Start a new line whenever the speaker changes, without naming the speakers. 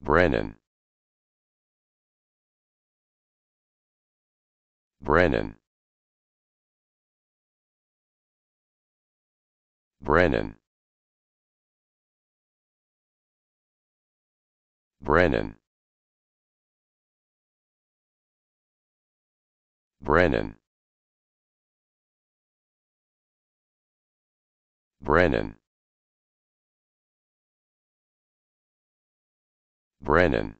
Brennan. Brennan. Brennan. Brennan. Brennan. Brennan Brennan